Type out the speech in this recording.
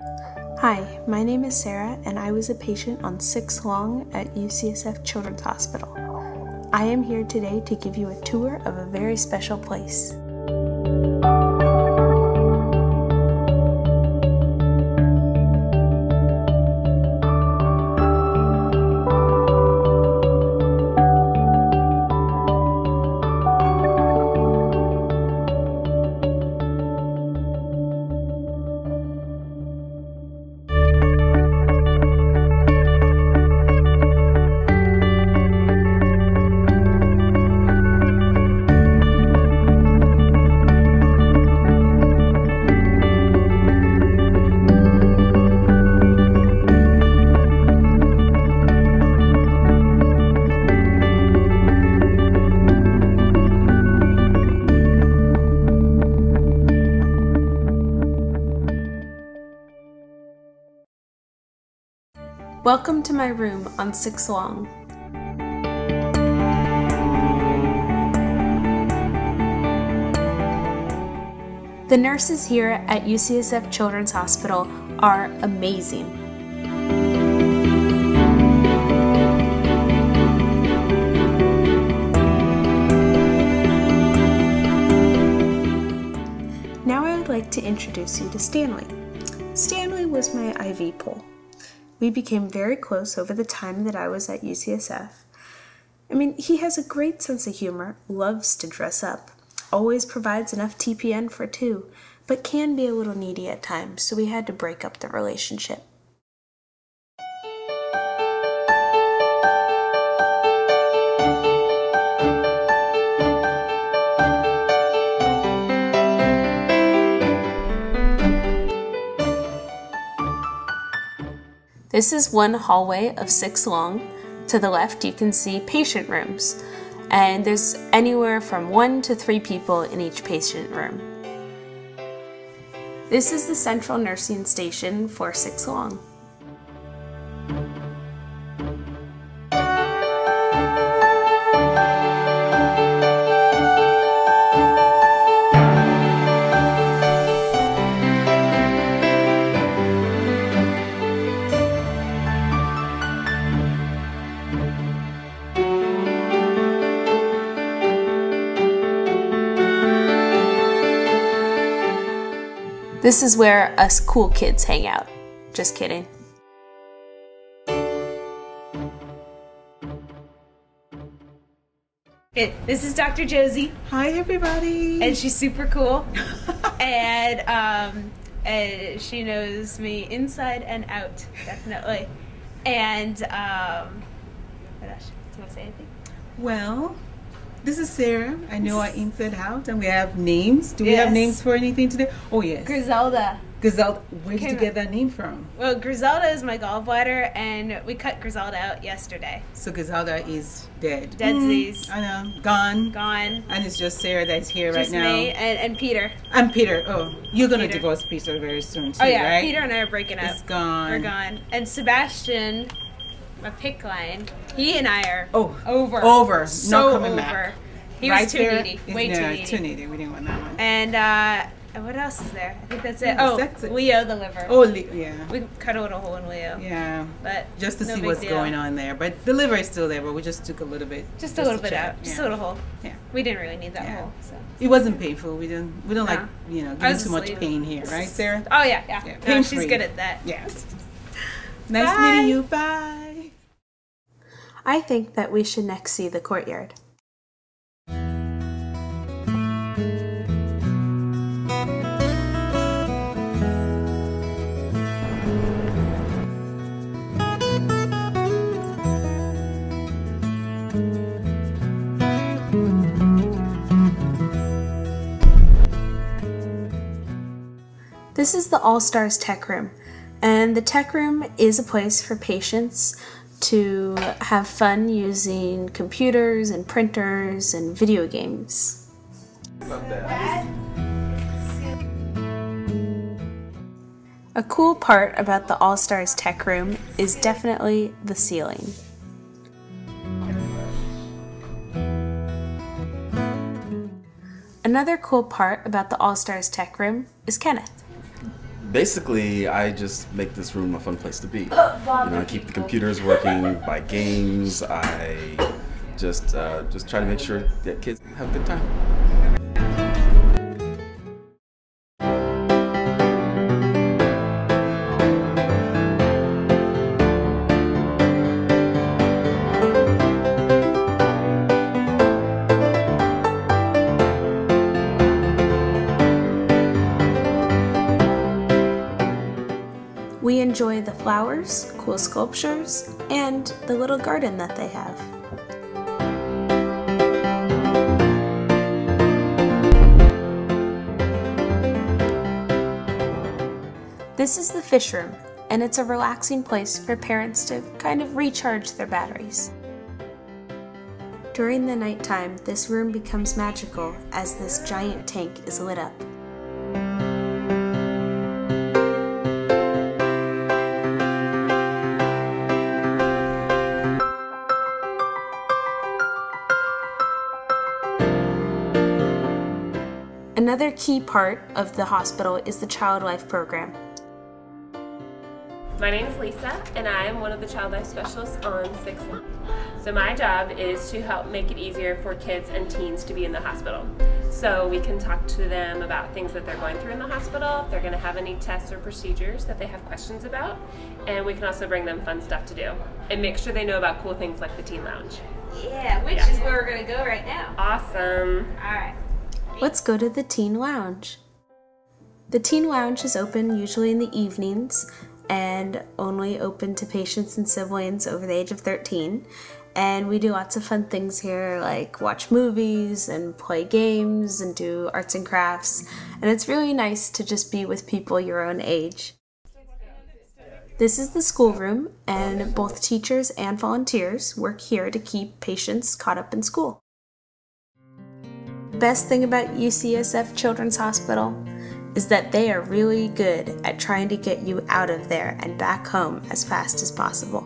Hi, my name is Sarah, and I was a patient on 6 Long at UCSF Children's Hospital. I am here today to give you a tour of a very special place. Welcome to my room on 6 Long. The nurses here at UCSF Children's Hospital are amazing. Now I would like to introduce you to Stanley. Stanley was my IV pole. We became very close over the time that I was at UCSF. I mean, he has a great sense of humor, loves to dress up, always provides enough TPN for two, but can be a little needy at times, so we had to break up the relationship. This is one hallway of six long. To the left, you can see patient rooms, and there's anywhere from one to three people in each patient room. This is the central nursing station for six long. This is where us cool kids hang out. Just kidding. Okay, this is Dr. Josie, Hi, everybody. and she's super cool. and um, and she knows me inside and out, definitely. And um, what else? Do you want to say anything? well, this is Sarah. I know our inside out, and we have names. Do we Yes. have names for anything today? Oh, yes. Griselda. Griselda. Where did you get that name from? Well, Griselda is my gallbladder, and we cut Griselda out yesterday. So Griselda is dead. Dead Hmm, disease. I know. Gone. Gone. And it's just Sarah that's here Just right now. me and, and Peter. And Peter. Oh, you're gonna Peter. divorce Peter very soon too, Oh yeah, right? Peter and I are breaking up. It's gone. We're gone. And Sebastian, my PICC line, he and I are Oh, over. over. So no coming over. back. He right was too Sarah? needy. Way no, too needy. Too needy. We didn't want that one. And uh what else is there? I think that's it. Oh, that's it. Leo the liver. Oh, li- yeah. We cut out a hole in Leo. Yeah. But Just to no see what's deal. going on there. But the liver is still there, but we just took a little bit. Just a little bit check. out. Just Yeah. a little hole. Yeah. We didn't really need that Yeah. hole. So It wasn't painful. We didn't. We don't No. like you know giving too much pain here, right, Sarah? Oh yeah, yeah. Yeah, No, she's good at that. Yes. Nice Bye. meeting you. Bye. I think that we should next see the courtyard. This is the All Stars Tech Room, and the Tech Room is a place for patients to have fun using computers and printers and video games. A cool part about the All Stars Tech Room is definitely the ceiling. Another cool part about the All Stars Tech Room is Kenneth. Basically, I just make this room a fun place to be. You know, I keep the computers working, buy games. I just uh, just try to make sure that kids have a good time. We enjoy the flowers, cool sculptures, and the little garden that they have. This is the fish room, and it's a relaxing place for parents to kind of recharge their batteries. During the nighttime, this room becomes magical as this giant tank is lit up. Another key part of the hospital is the Child Life program. My name is Lisa, and I am one of the child life specialists on Sixth Line. So my job is to help make it easier for kids and teens to be in the hospital. So we can talk to them about things that they're going through in the hospital, if they're going to have any tests or procedures that they have questions about, and we can also bring them fun stuff to do and make sure they know about cool things like the teen lounge. Yeah, which Yeah. is where we're gonna go right now. Awesome. All right. Let's go to the Teen Lounge. The Teen Lounge is open usually in the evenings and only open to patients and siblings over the age of 13. And we do lots of fun things here like watch movies and play games and do arts and crafts. And it's really nice to just be with people your own age. This is the schoolroom, and both teachers and volunteers work here to keep patients caught up in school. The best thing about UCSF Children's Hospital is that they are really good at trying to get you out of there and back home as fast as possible.